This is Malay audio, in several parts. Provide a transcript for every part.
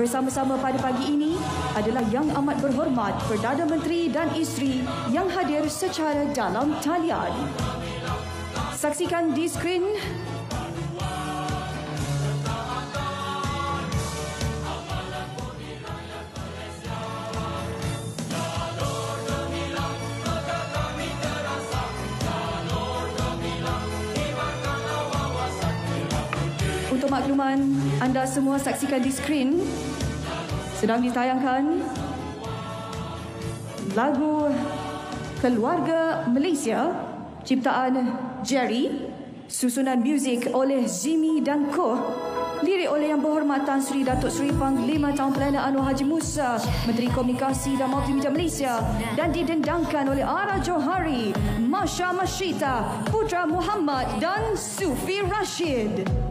Bersama-sama pada pagi ini adalah Yang Amat Berhormat Perdana Menteri dan isteri yang hadir secara dalam talian. Saksikan di skrin makluman, anda semua saksikan di skrin sedang ditayangkan lagu Keluarga Malaysia ciptaan Jerry, susunan muzik oleh Zimi dan Koh, lirik oleh Yang Berhormat Tan Sri Datuk Seri Panglima Tahun Perdana Anwar Haji Musa, Menteri Komunikasi dan Multimedia Malaysia dan didendangkan oleh Ara Johari, Masya Mashita, Putra Muhammad dan Sufi Rashid.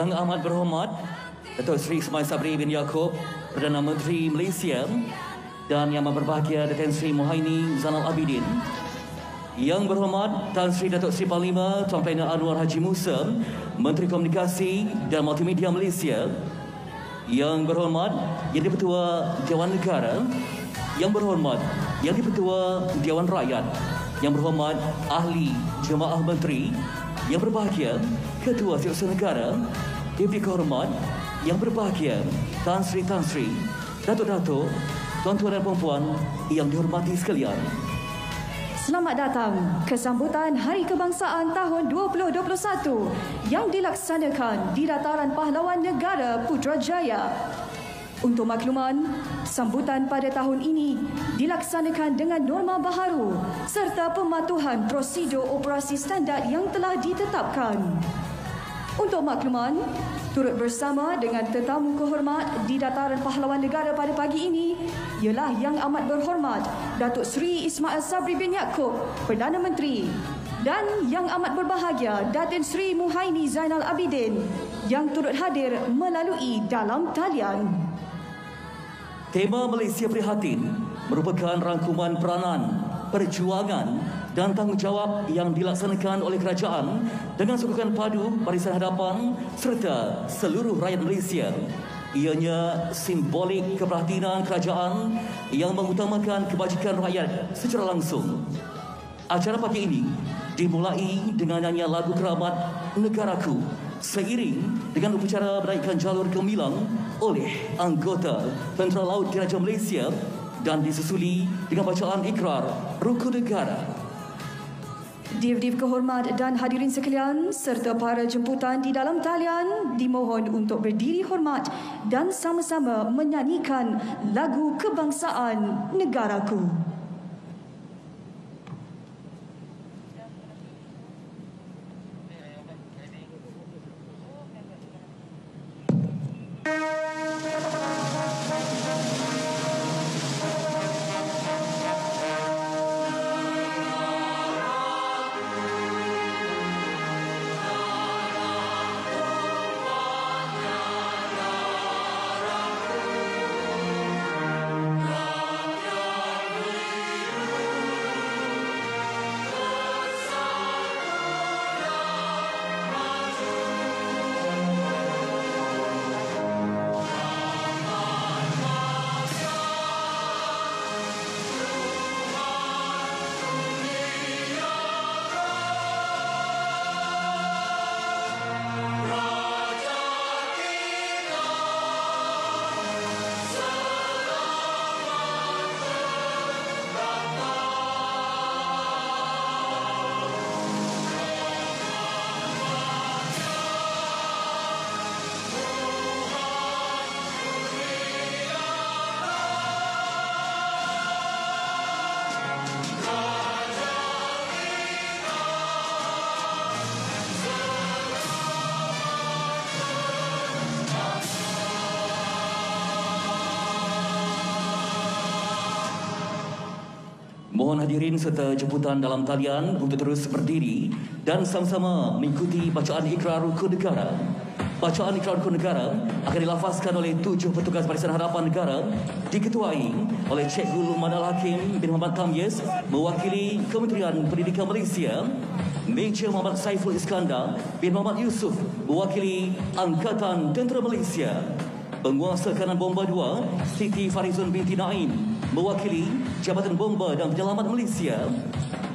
Yang amat berhormat Datuk Seri Ismail Sabri bin Yaakob Perdana Menteri Malaysia dan yang amat berbahagia Datuk Seri Muhaini Zainal Abidin. Yang berhormat Tan Sri Datuk Seri Panglima Tuan Perdana Anwar Haji Musa Menteri Komunikasi dan Multimedia Malaysia. Yang berhormat Yang Dipertua Dewan Negara. Yang berhormat Yang Dipertua Dewan Rakyat. Yang berhormat Ahli Jemaah Menteri. Yang berbahagia Ketua Setiausaha Negara Deputi Kehormat Yang berbahagia Tan Sri Tan Sri Datuk-datuk Tuan-tuan dan puan-puan Yang dihormati sekalian Selamat datang ke sambutan Hari Kebangsaan tahun 2021 yang dilaksanakan di Dataran Pahlawan Negara Putrajaya. Untuk makluman, sambutan pada tahun ini dilaksanakan dengan norma baharu serta pematuhan prosedur operasi standard yang telah ditetapkan. Untuk makluman, turut bersama dengan tetamu kehormat di Dataran Pahlawan Negara pada pagi ini ialah Yang Amat Berhormat Datuk Seri Ismail Sabri bin Yaakob, Perdana Menteri dan Yang Amat Berbahagia Datin Seri Muhaini Zainal Abidin yang turut hadir melalui dalam talian. Tema Malaysia Prihatin merupakan rangkuman peranan, perjuangan dan tanggungjawab yang dilaksanakan oleh kerajaan dengan sukukan padu Barisan Hadapan serta seluruh rakyat Malaysia. Ianya simbolik keprihatinan kerajaan yang mengutamakan kebajikan rakyat secara langsung. Acara pagi ini dimulai dengan nyanyian lagu keramat Negaraku seiring dengan upacara menaikkan jalur gemilang oleh anggota Tentera Laut Diraja Malaysia dan disusuli dengan bacaan ikrar Rukun Negara. Div-div kehormat dan hadirin sekalian serta para jemputan di dalam talian dimohon untuk berdiri hormat dan sama-sama menyanyikan lagu kebangsaan negaraku. Mohon hadirin serta jemputan dalam talian untuk terus berdiri dan sama-sama mengikuti bacaan ikrar rukun negara. Bacaan ikrar rukun negara akan dilafazkan oleh tujuh petugas Barisan Harapan Negara diketuai oleh Cikgu Luqman Al-Hakim bin Muhammad Tamyiz mewakili Kementerian Pendidikan Malaysia Major Muhammad Saiful Iskandar bin Muhammad Yusof mewakili Angkatan Tentera Malaysia Penguasa kanan bomba 2 Siti Farizun binti Naim mewakili Jabatan Bomba dan Penyelamat Malaysia.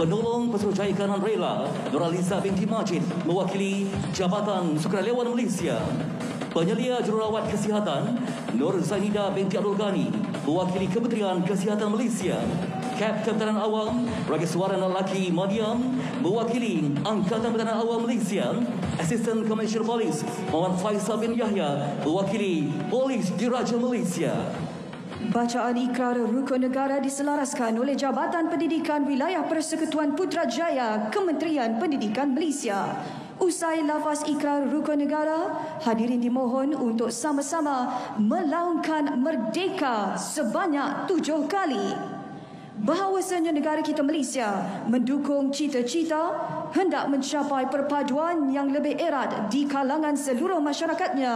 Penolong Pesuruhjaya Kanan Rela Nuraliza binti Majid mewakili Jabatan Sukarelawan Malaysia. Penyelia Jururawat Kesihatan Nur Zainida binti Abdul Ghani mewakili Kementerian Kesihatan Malaysia. Kapten Pertahanan Awam Raja Suara Lelaki Madiam mewakili Angkatan Pertahanan Awam Malaysia. Assistant Commissioner Police Muhammad Faisal bin Yahya mewakili Polis Diraja Malaysia. Bacaan ikrar rukun negara diselaraskan oleh Jabatan Pendidikan Wilayah Persekutuan Putrajaya Kementerian Pendidikan Malaysia. Usai lafaz ikrar rukun negara, hadirin dimohon untuk sama-sama melaungkan merdeka sebanyak tujuh kali bahawasanya negara kita Malaysia mendukung cita-cita hendak mencapai perpaduan yang lebih erat di kalangan seluruh masyarakatnya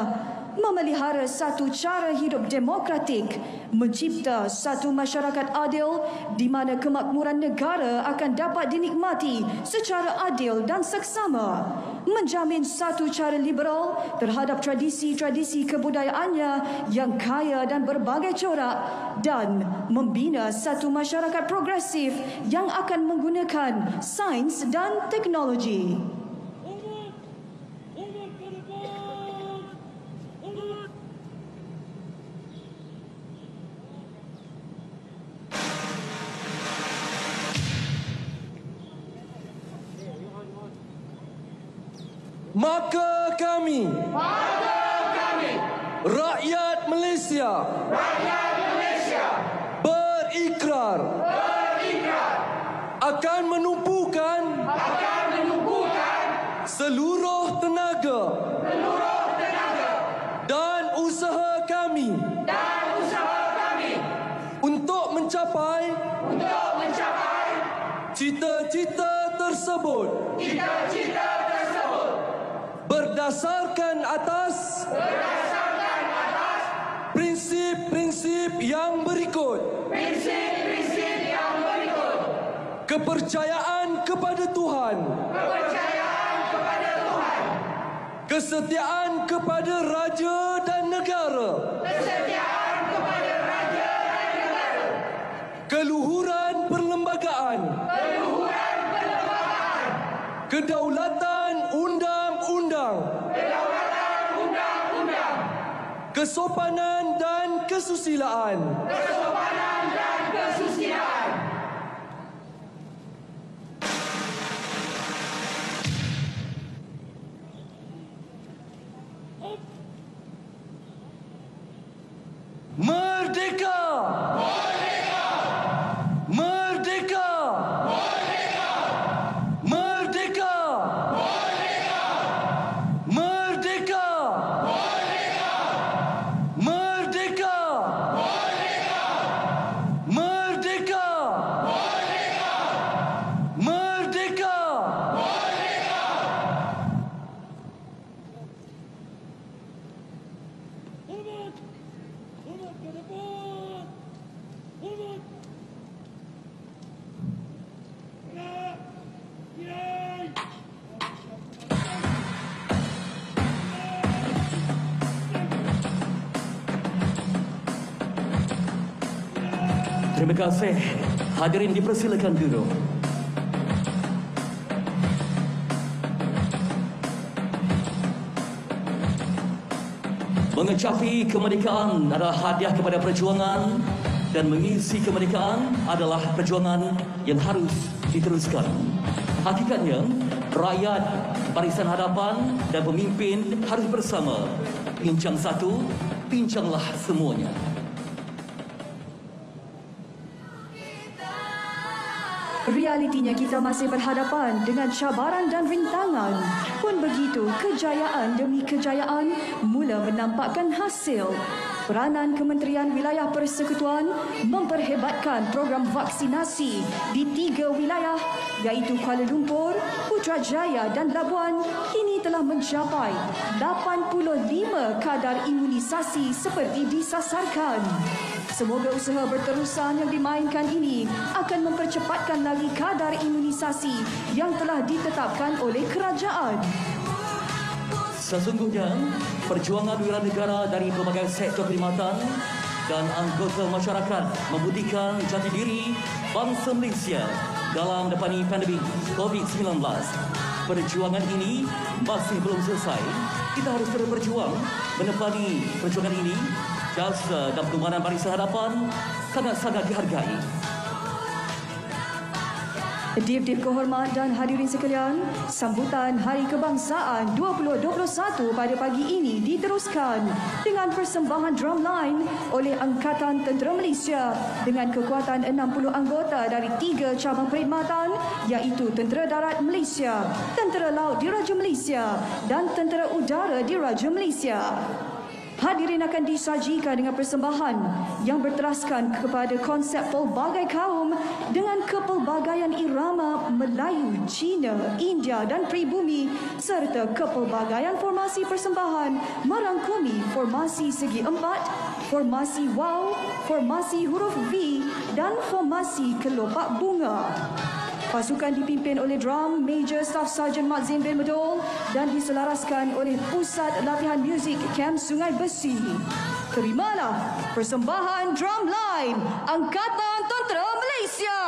memelihara satu cara hidup demokratik, mencipta satu masyarakat adil di mana kemakmuran negara akan dapat dinikmati secara adil dan seksama, menjamin satu cara liberal terhadap tradisi-tradisi kebudayaannya yang kaya dan berbagai corak dan membina satu masyarakat progresif yang akan menggunakan sains dan teknologi. Maka kami. Maka kami. Rakyat Malaysia. Rakyat Malaysia. Berikrar. Berikrar. Akan menumpukan. Akan menumpukan. Seluruh tenaga. Seluruh tenaga. Dan usaha kami. Dan usaha kami. Untuk mencapai. Untuk mencapai. Cita-cita tersebut berdasarkan atas berdasarkan atas prinsip-prinsip yang berikut. Prinsip-prinsip yang berikut. Kepercayaan kepada Tuhan. Kepercayaan kepada Tuhan. Kesetiaan kepada raja dan negara. Kesetiaan kepada raja dan negara. Keluhuran perlembagaan. Keluhuran perlembagaan. Kedaulatan kesopanan dan kesusilaan kesopanan dan kesusilaan Merdeka! Merdeka! Terima kasih. Hadirin dipersilakan duduk. Mengecapi kemerdekaan adalah hadiah kepada perjuangan dan mengisi kemerdekaan adalah perjuangan yang harus diteruskan. Hakikatnya, rakyat, barisan hadapan dan pemimpin harus bersama. Pincang satu, pincanglah semuanya. Realitinya kita masih berhadapan dengan cabaran dan rintangan. Pun begitu, kejayaan demi kejayaan mula menampakkan hasil. Peranan Kementerian Wilayah Persekutuan memperhebatkan program vaksinasi di tiga wilayah iaitu Kuala Lumpur, Putrajaya dan Labuan kini telah mencapai 85 kadar imunisasi seperti disasarkan. Semoga usaha berterusan yang dimainkan ini akan mempercepatkan lagi kadar imunisasi yang telah ditetapkan oleh kerajaan. Sesungguhnya, perjuangan wira negara dari pelbagai sektor khidmatan dan anggota masyarakat membuktikan jati diri bangsa Malaysia dalam depani pandemik COVID-19. Perjuangan ini masih belum selesai. Kita harus terus berjuang menepani perjuangan ini. Jasa dan perkembangan barisan hadapan sangat-sangat dihargai. Dip-dip kehormat dan hadirin sekalian, sambutan Hari Kebangsaan 2021 pada pagi ini diteruskan dengan persembahan drumline oleh Angkatan Tentera Malaysia dengan kekuatan 60 anggota dari tiga cabang perkhidmatan iaitu Tentera Darat Malaysia, Tentera Laut Diraja Malaysia dan Tentera Udara Diraja Malaysia. Hadirin akan disajikan dengan persembahan yang berteraskan kepada konsep pelbagai kaum dengan kepelbagaian irama Melayu, Cina, India dan pribumi serta kepelbagaian formasi persembahan merangkumi formasi segi empat, formasi wow, formasi huruf V dan formasi kelopak bunga. Pasukan dipimpin oleh drum Major Staff Sergeant Mat Zain bin Medol dan diselaraskan oleh Pusat Latihan Muzik Camp Sungai Besi. Terimalah persembahan drumline Angkatan Tentera Malaysia.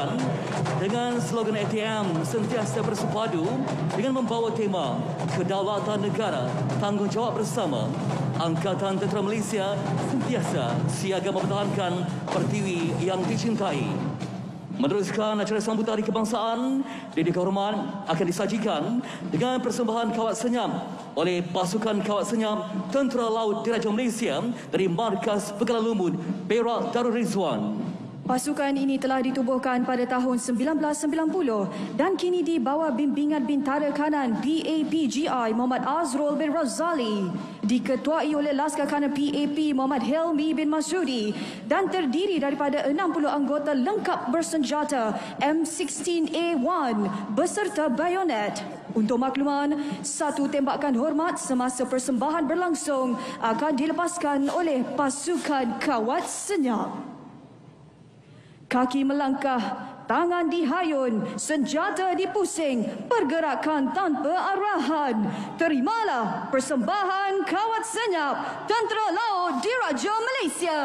Sekalian, dengan slogan ATM sentiasa bersepadu dengan membawa tema Kedaulatan Negara, Tanggungjawab Bersama, Angkatan Tentera Malaysia sentiasa siaga mempertahankan pertiwi yang dicintai. Meneruskan acara sambutan Hari Kebangsaan, Didi Kehormat akan disajikan dengan persembahan kawat senyap oleh pasukan kawat senyap Tentera Laut Diraja Malaysia dari Markas Bekalan Lumut Perak Darul Rizwan. Pasukan ini telah ditubuhkan pada tahun 1990 dan kini di bawah bimbingan bintara kanan PAPGI Muhammad Azrul bin Razali, diketuai oleh Laskar Kanan PAP Muhammad Helmi bin Masudi dan terdiri daripada 60 anggota lengkap bersenjata M16A1 beserta bayonet. Untuk makluman, satu tembakan hormat semasa persembahan berlangsung akan dilepaskan oleh pasukan kawat senyap. Kaki melangkah, tangan dihayun, senjata dipusing, pergerakan tanpa arahan. Terimalah persembahan kawat senyap Tentera Laut Diraja Malaysia.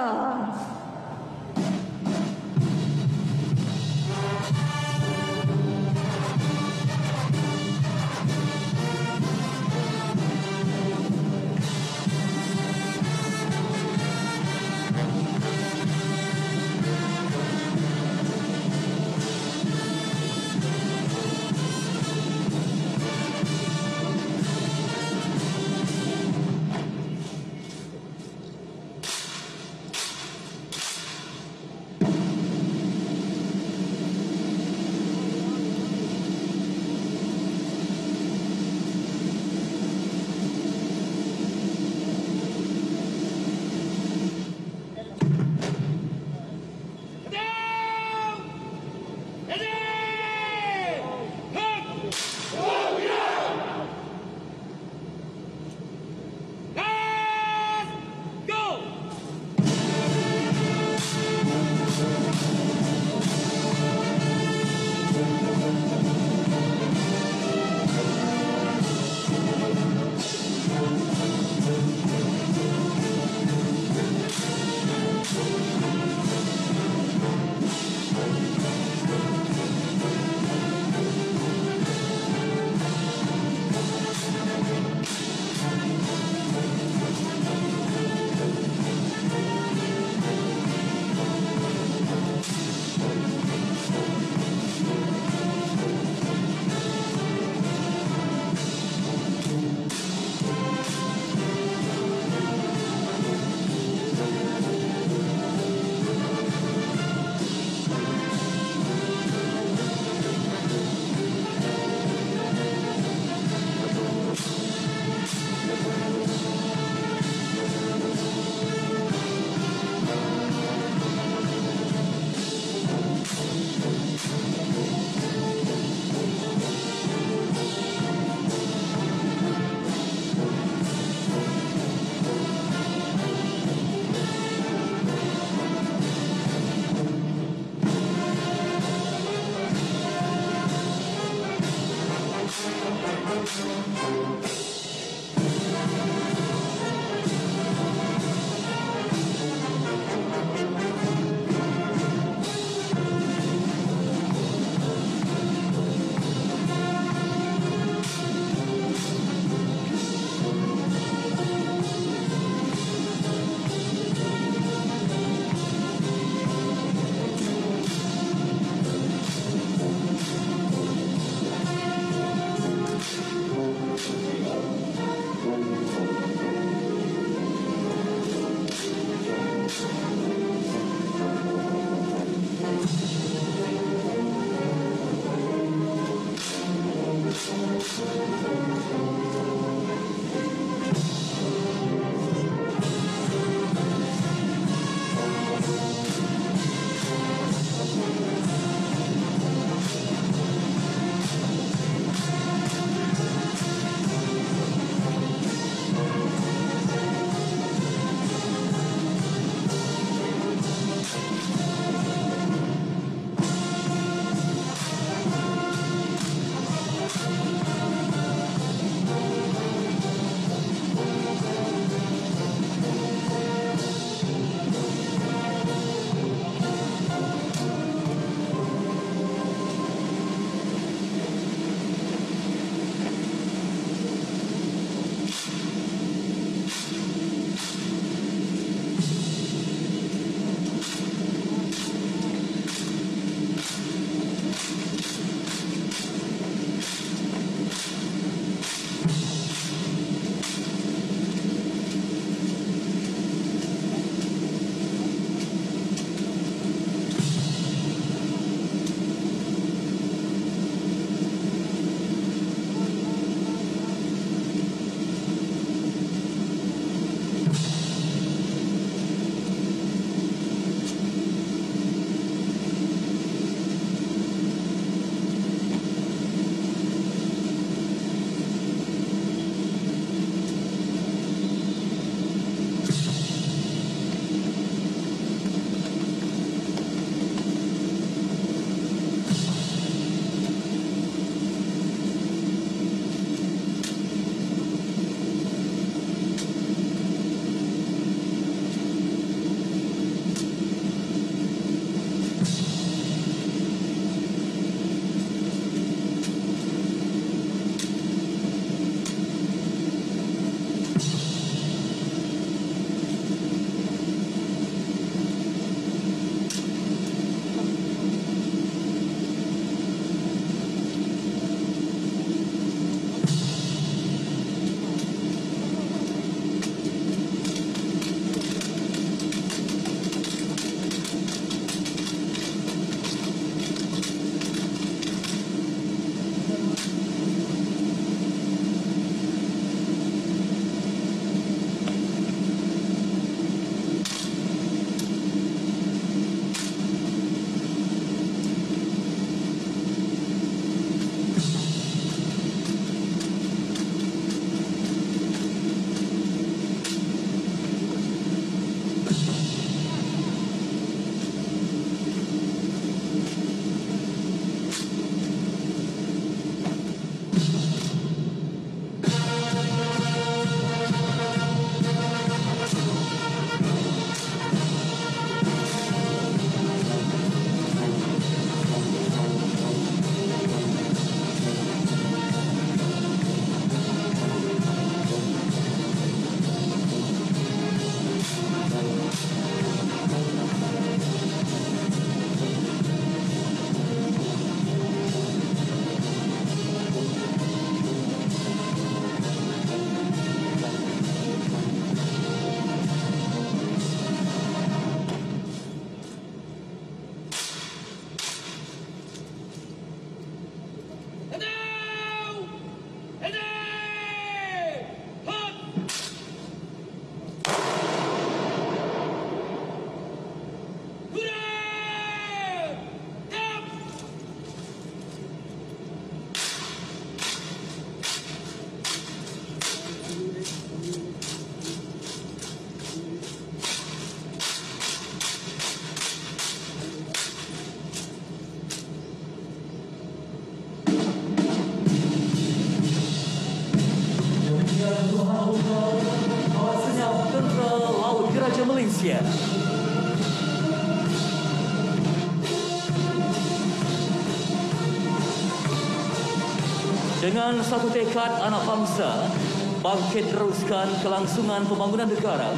Dengan satu tekad anak bangsa, bangkit teruskan kelangsungan pembangunan negara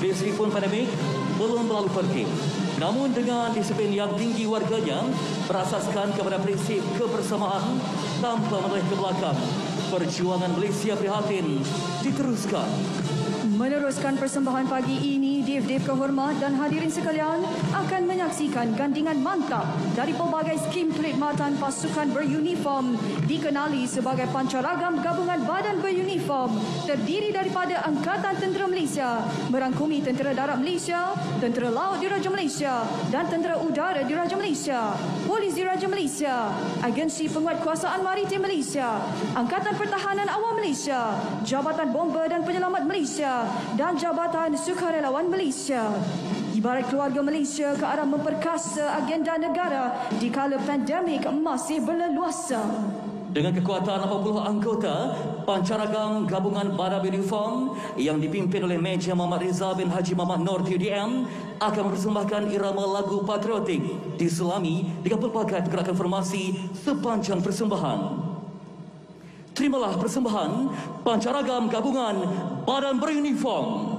meskipun pandemik belum berlalu pergi. Namun dengan disiplin yang tinggi warganya berasaskan kepada prinsip kebersamaan tanpa menoleh ke belakang, perjuangan Malaysia prihatin diteruskan. Meneruskan persembahan pagi ini, Dev-Dev kehormat dan hadirin sekalian akan menyaksikan gandingan mantap dari pelbagai skim perkhidmatan pasukan beruniform dikenali sebagai Pancaragam Gabungan Badan Beruniform terdiri daripada Angkatan Tentera Malaysia, merangkumi Tentera Darat Malaysia, Tentera Laut Diraja Malaysia dan Tentera Udara Diraja Malaysia, Polis Diraja Malaysia, Agensi Penguatkuasaan Maritim Malaysia, Angkatan Pertahanan Awam Malaysia, Jabatan Bomber dan Penyelamat Malaysia dan Jabatan Sukarelawan Malaysia. Ibarat keluarga Malaysia ke arah memperkasa agenda negara di kala pandemik masih berleluasa. Dengan kekuatan 80 anggota, Pancaragam Gabungan Badan Uniform yang dipimpin oleh Major Muhammad Rizal bin Haji Muhammad Nur TUDM akan mempersembahkan irama lagu patriotik diselami dengan pelbagai pergerakan formasi sepanjang persembahan. Terimalah persembahan Pancaragam Gabungan Badan Beruniform.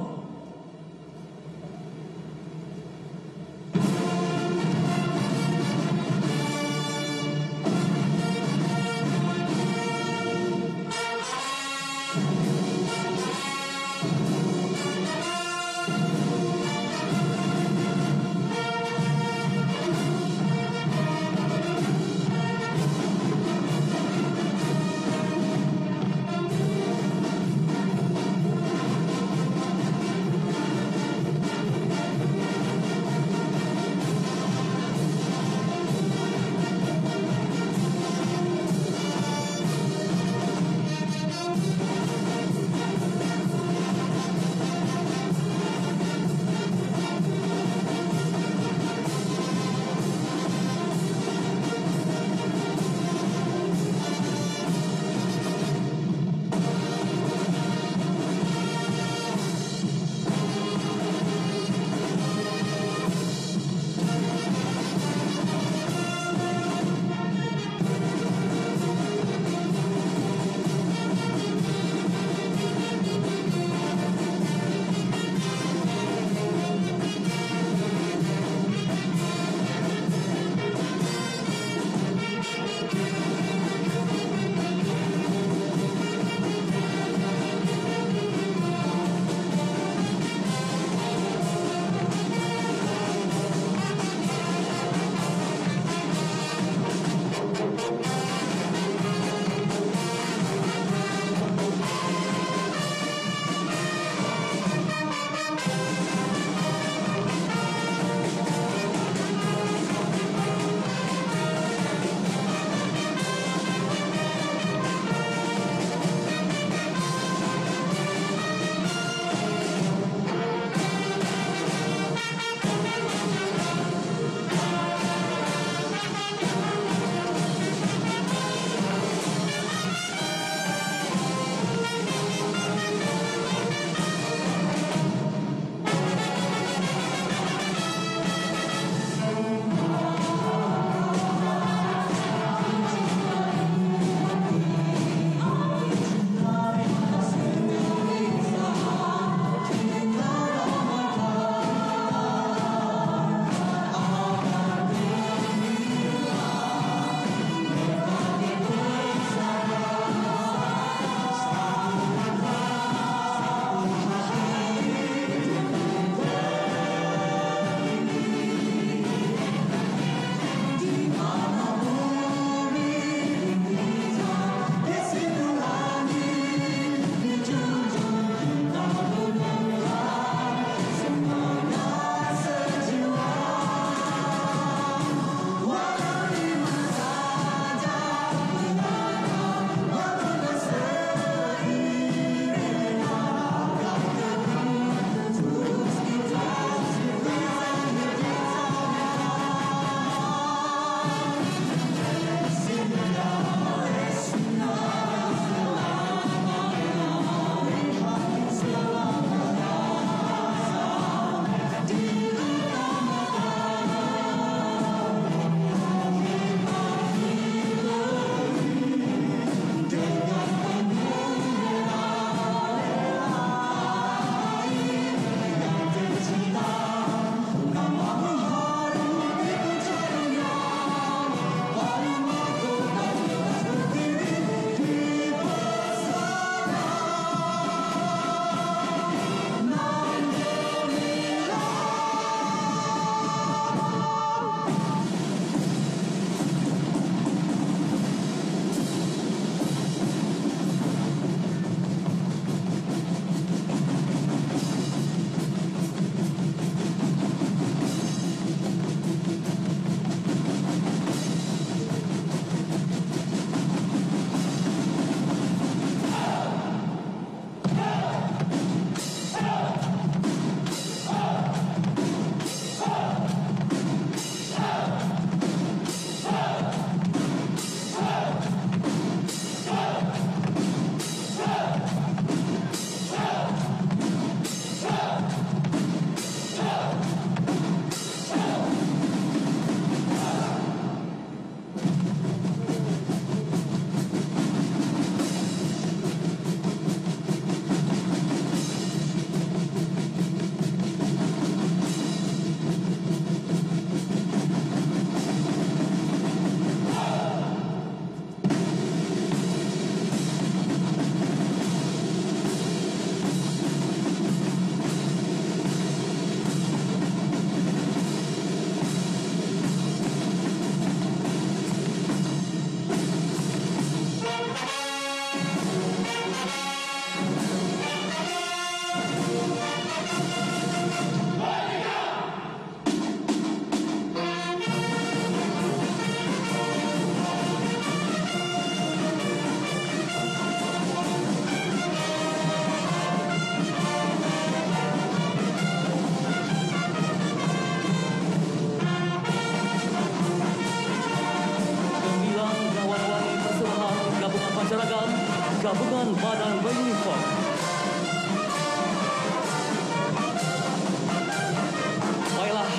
Baiklah,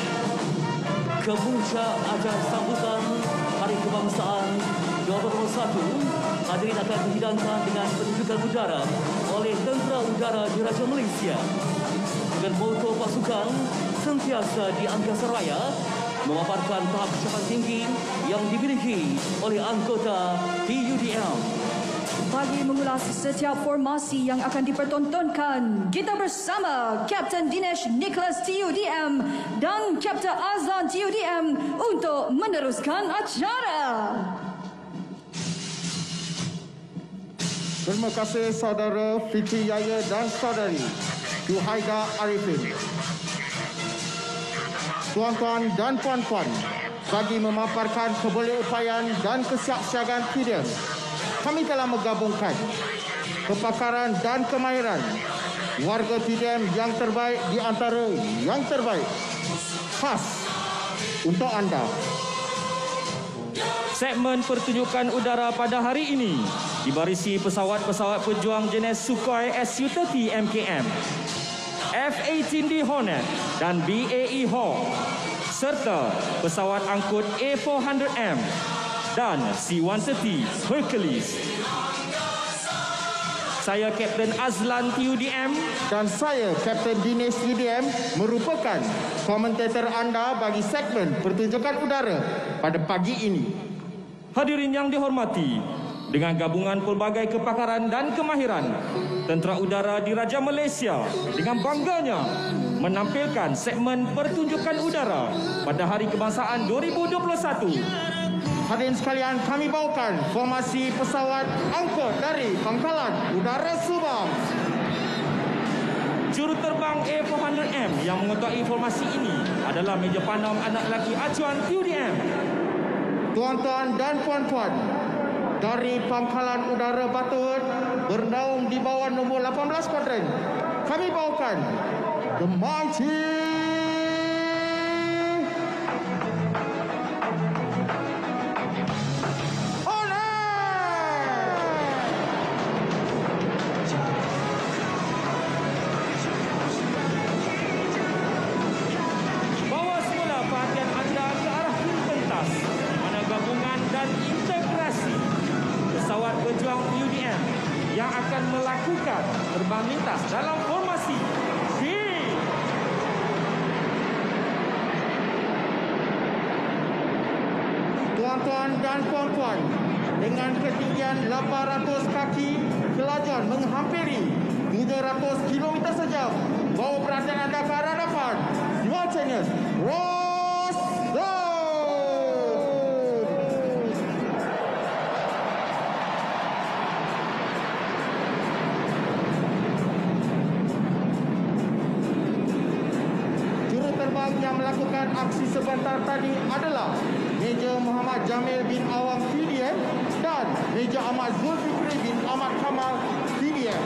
kemuncak ajar sambutan Hari Kebangsaan 2021 hadirin akan dihidangkan dengan penunjukan udara oleh Tentera Udara Diraja Malaysia. Dengan moto pasukan sentiasa di angkasa raya memaparkan tahap kecapan tinggi yang dimiliki oleh anggota TUDM. Bagi mengulas setiap formasi yang akan dipertontonkan, kita bersama Kapten Dinesh Nicholas TUDM dan Kapten Azlan TUDM untuk meneruskan acara. Terima kasih saudara Fitri Yaya dan saudari Juhaida Arifin. Tuan-tuan dan puan-puan, bagi memaparkan kebolehupayaan dan kesiapsiagaan TDM, kami telah menggabungkan kepakaran dan kemahiran warga TDM yang terbaik di antara yang terbaik khas untuk anda. Segmen pertunjukan udara pada hari ini dibarisi pesawat-pesawat pejuang jenis Sukhoi Su-30 MKM, F-18D Hornet dan BAE Hawk serta pesawat angkut A400M dan C-130 Hercules. Saya Kapten Azlan TUDM Dan saya, Kapten Dinesh UDM, merupakan komentator anda bagi segmen pertunjukan udara pada pagi ini. Hadirin yang dihormati, dengan gabungan pelbagai kepakaran dan kemahiran, Tentera Udara Diraja Malaysia dengan bangganya menampilkan segmen pertunjukan udara pada Hari Kebangsaan 2021. Hadirin sekalian, kami bawakan formasi pesawat angkut dari Pangkalan Udara Subang. Juruterbang A400M yang mengetuai formasi ini adalah Meja Panam anak lelaki acuan TUDM. Tuan-tuan dan puan-puan, dari Pangkalan Udara Batut bernaung di bawah nombor 18 kuadran. Kami bawakan The Mighty dengan ketinggian 800 kaki, kelajuan menghampiri 300 km sejam. Bawa perhatian anda ke arah depan. Your Genius, Ross Road. Juruterbang yang melakukan aksi sebentar tadi adalah Major Muhammad Jamil bin Major Ahmad Zulfikri bin Ahmad Kamal PDM.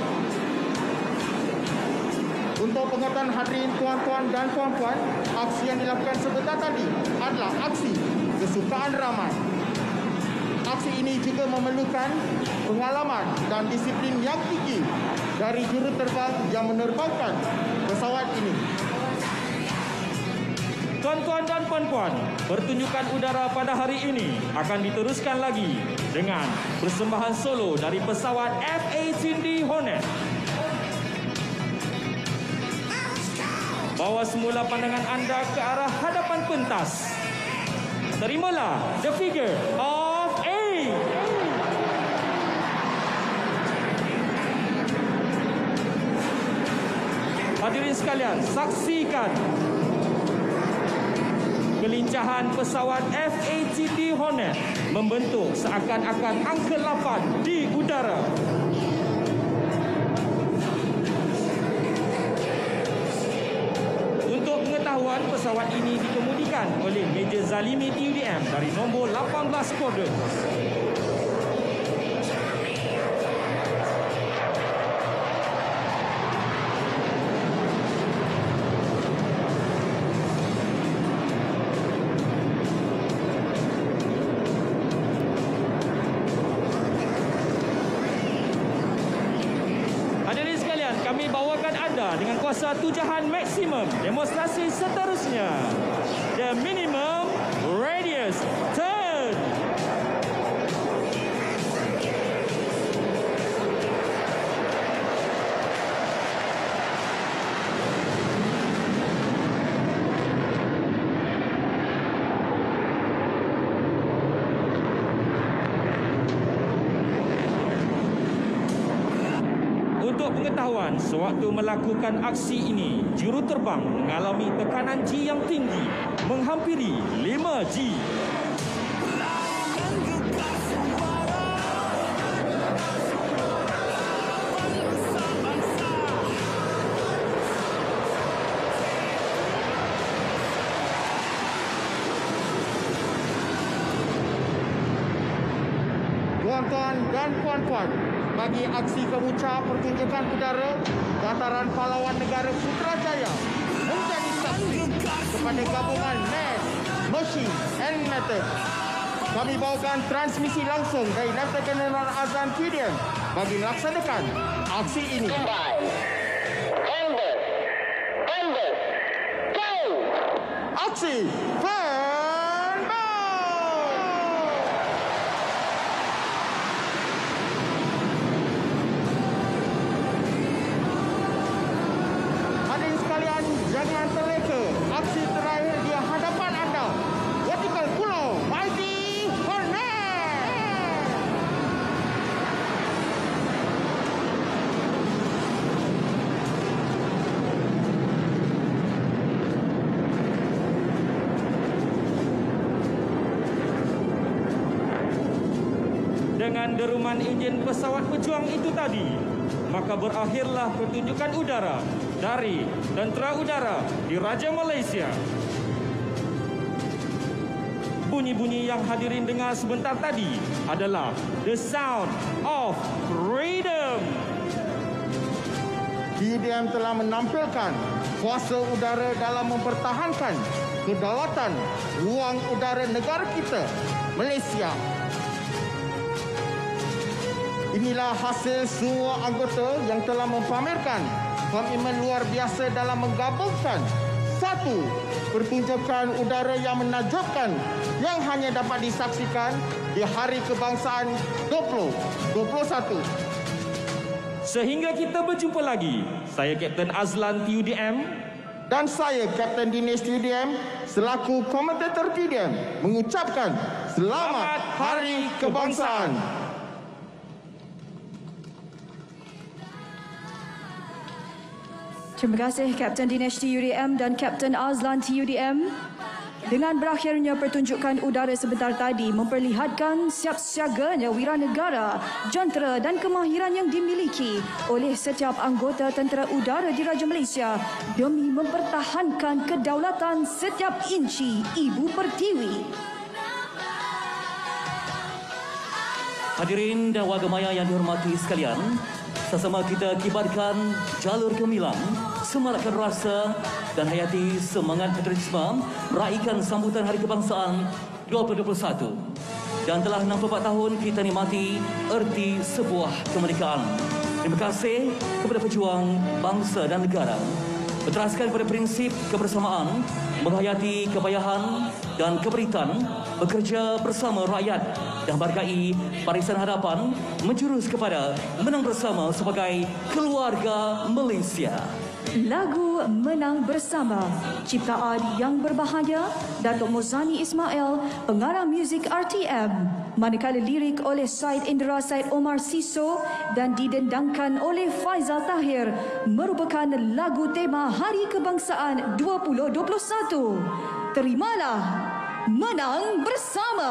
Untuk pengetahuan hadirin tuan-tuan dan puan-puan, aksi yang dilakukan sebentar tadi adalah aksi kesukaan ramai. Aksi ini juga memerlukan pengalaman dan disiplin yang tinggi dari juruterbang yang menerbangkan pesawat ini. Tuan-tuan puan-puan, pertunjukan udara pada hari ini akan diteruskan lagi dengan persembahan solo dari pesawat F-18D Hornet. Bawa semula pandangan anda ke arah hadapan pentas. Terimalah the figure of A. Hadirin sekalian, saksikan kelincahan pesawat F-18D Hornet membentuk seakan-akan angka 8 di udara. Untuk pengetahuan, pesawat ini dikemudikan oleh Major Zalimi TUDM dari nombor 18 Squadron. Tujahan maksimum. Pengetahuan, sewaktu melakukan aksi ini, juru terbang mengalami tekanan G yang tinggi, menghampiri 5G. Bagi aksi kemuncak pertunjukan udara, dataran pahlawan negara Putrajaya menjadi saksi kepada gabungan MAS, Machine and Method. Kami bawakan transmisi langsung dari Lieutenant General Azam Kidian bagi melaksanakan aksi ini. Aksi Deruman enjin pesawat pejuang itu tadi, maka berakhirlah pertunjukan udara dari Tentera Udara di Raja Malaysia. Bunyi-bunyi yang hadirin dengar sebentar tadi adalah The Sound of Freedom. DDM telah menampilkan kuasa udara dalam mempertahankan kedaulatan ruang udara negara kita, Malaysia. Inilah hasil semua anggota yang telah mempamerkan komitmen luar biasa dalam menggabungkan satu pertunjukan udara yang menakjubkan yang hanya dapat disaksikan di Hari Kebangsaan 2021. Sehingga kita berjumpa lagi. Saya Kapten Azlan TUDM Dan saya, Kapten Dinesh TDM, selaku komentator TDM, mengucapkan Selamat Hari Kebangsaan. Terima kasih Kapten Dinesh TUDM dan Kapten Azlan TUDM. Dengan berakhirnya pertunjukan udara sebentar tadi memperlihatkan siap siaganya wiranegara, jentera dan kemahiran yang dimiliki oleh setiap anggota tentera udara di Raja Malaysia demi mempertahankan kedaulatan setiap inci Ibu Pertiwi. Hadirin dan warga maya yang dihormati sekalian, sesama kita kibarkan jalur gemilang, semarakkan rasa dan hayati semangat patriotisme meraihkan sambutan Hari Kebangsaan 2021. Dan telah 64 tahun kita nikmati erti sebuah kemerdekaan. Terima kasih kepada pejuang bangsa dan negara. Berteraskan pada prinsip kebersamaan, menghayati kepayahan dan keberitan, bekerja bersama rakyat dan menghargai barisan hadapan menjurus kepada menang bersama sebagai keluarga Malaysia. Lagu Menang Bersama Ciptaan yang berbahaya Datuk Mozani Ismail Pengarah muzik RTM Manakala lirik oleh Said Indra Said Omar Siso Dan didendangkan oleh Faizal Tahir Merupakan lagu tema Hari Kebangsaan 2021 Terimalah Menang Bersama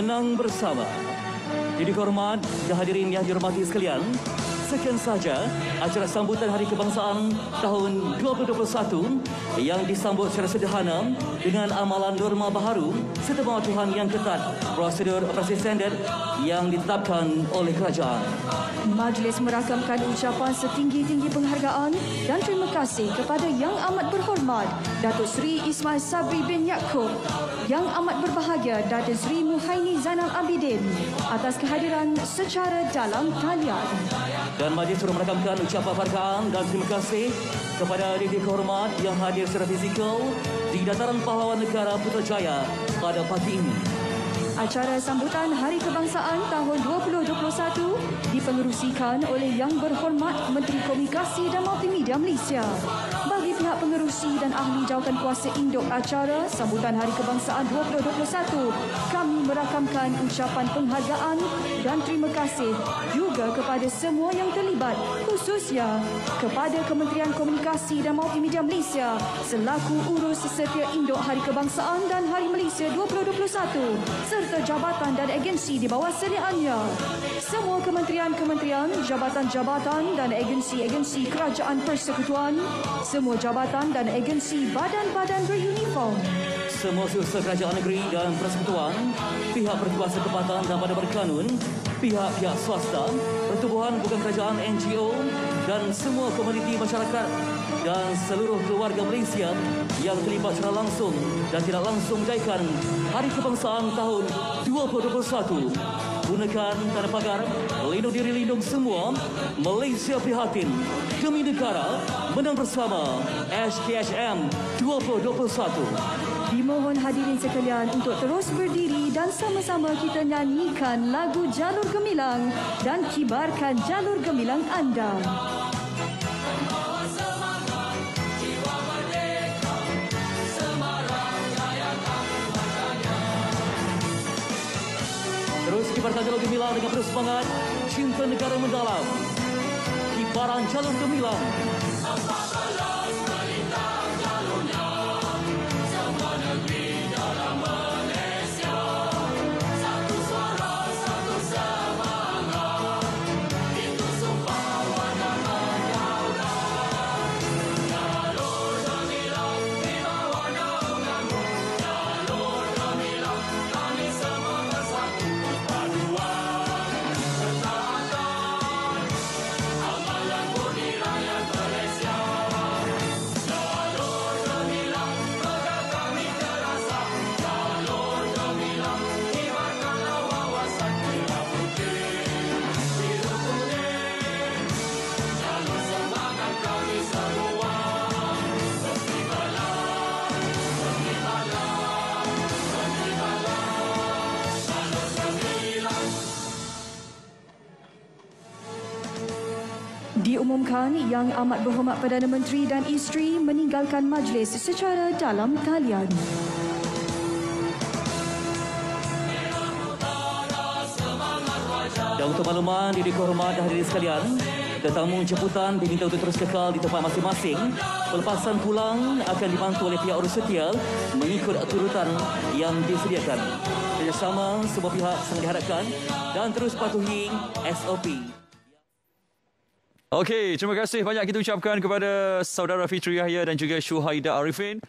menang bersama. Jadi hormat dan hadirin yang dihormati sekalian, sekian saja acara sambutan Hari Kebangsaan tahun 2021 yang disambut secara sederhana dengan amalan norma baharu serta pematuhan yang ketat prosedur operasi standard yang ditetapkan oleh kerajaan. Majlis merakamkan ucapan setinggi-tinggi penghargaan dan terima kasih kepada Yang Amat Berhormat Datuk Seri Ismail Sabri bin Yaakob, Yang Amat Berbahagia Datuk Seri Muhaini Zainal Abidin atas kehadiran secara dalam talian. Dan majlis turut merakamkan ucapan penghargaan dan terima kasih kepada Didi Kehormat yang hadir secara fizikal di Dataran Pahlawan Negara Putrajaya pada pagi ini. Acara sambutan Hari Kebangsaan tahun 2021 dipengerusikan oleh Yang Berhormat Menteri Komunikasi dan Multimedia Malaysia. Pihak pengerusi dan ahli jawatan kuasa induk acara sambutan Hari Kebangsaan 2021, kami merakamkan ucapan penghargaan dan terima kasih juga kepada semua yang terlibat khususnya kepada Kementerian Komunikasi dan Multimedia Malaysia selaku urus sesetia induk Hari Kebangsaan dan Hari Malaysia 2021 serta jabatan dan agensi di bawah sediaannya. Semua kementerian-kementerian, jabatan-jabatan dan agensi-agensi kerajaan persekutuan, semua jabatan dan agensi badan-badan beruniform, Semua usaha kerajaan negeri dan persekutuan, pihak berkuasa tempatan dan pada berkanun, pihak-pihak swasta, pertubuhan bukan kerajaan NGO dan semua komuniti masyarakat dan seluruh keluarga Malaysia yang terlibat secara langsung dan tidak langsung jaikan Hari Kebangsaan tahun 2021. Gunakan tanda pagar, lindung diri lindung semua, Malaysia prihatin, demi negara, menang bersama SKHM 2021. Dimohon hadirin sekalian untuk terus berdiri dan sama-sama kita nyanyikan lagu Jalur Gemilang dan kibarkan jalur gemilang anda. Kibarkan jalur gemilang dengan penuh semangat. Cinta negara mendalam. Kibaran jalur gemilang. Diumumkan Yang Amat Berhormat Perdana Menteri dan isteri meninggalkan majlis secara dalam talian. Dan untuk makluman diri kehormat dan hadirin sekalian, tetamu jemputan diminta untuk terus kekal di tempat masing-masing. Pelepasan pulang akan dibantu oleh pihak urus setia mengikut turutan yang disediakan. Kerjasama semua pihak sangat diharapkan dan terus patuhi SOP. Okey, terima kasih banyak kita ucapkan kepada saudara Fitri Yahya dan juga Syuhaida Arifin.